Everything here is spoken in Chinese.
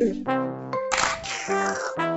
嗯嗯。